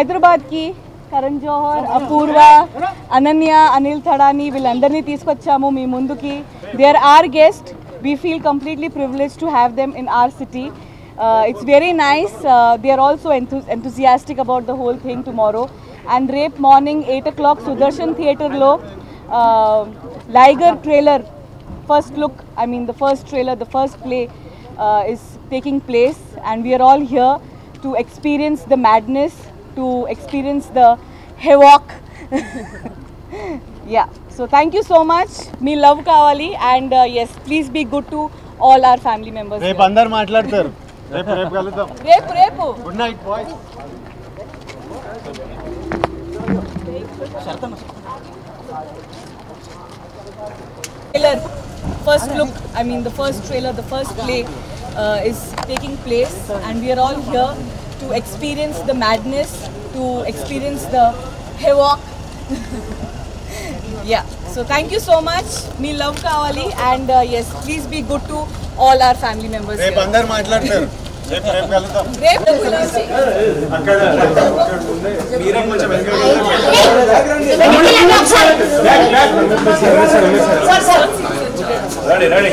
హైదరాబాద్కి కరణ్ జోహర్ అపూర్వ అనన్య అనిల్ థడాని వీళ్ళందరినీ తీసుకొచ్చాము మీ ముందుకి they are our guest we feel completely privilege to have them in our city it's very nice they are also enthusiastic about the whole thing tomorrow and rape morning eight o'clock Sudarshan థియేటర్లో Liger trailer first look, I mean, the first trailer, the first play uh, is taking place, and we are all here to experience the madness, to experience the havoc. yeah. So thank you so much. Me love Kavali and uh, yes, please be good to all our family members. Rep andar maatladtaru. Rep rep kalutam. Rep rep. Good night boys. Trailer, first look, I mean the first trailer, the first play uh, is taking place and we are all here to experience the madness, to experience the havoc. yeah, so thank you so much. Me love Kawali and uh, yes, please be good to all our family members. రేపు Here. అందరు మాట్లాడతారు రేపు రేపు కలుద్దాం Repu, Tulsi. అక్కడ మీరే కొంచెం ready ready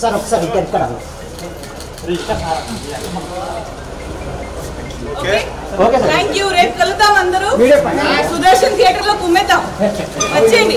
sir ఒకసారి ఇక్కడ ఇక్కడ ఓకే సార్. థ్యాంక్ యూ రేపు కలుద్దాం అందరూ. సుదర్శన్ థియేటర్లో కుమ్మేద్దాం వచ్చేయండి.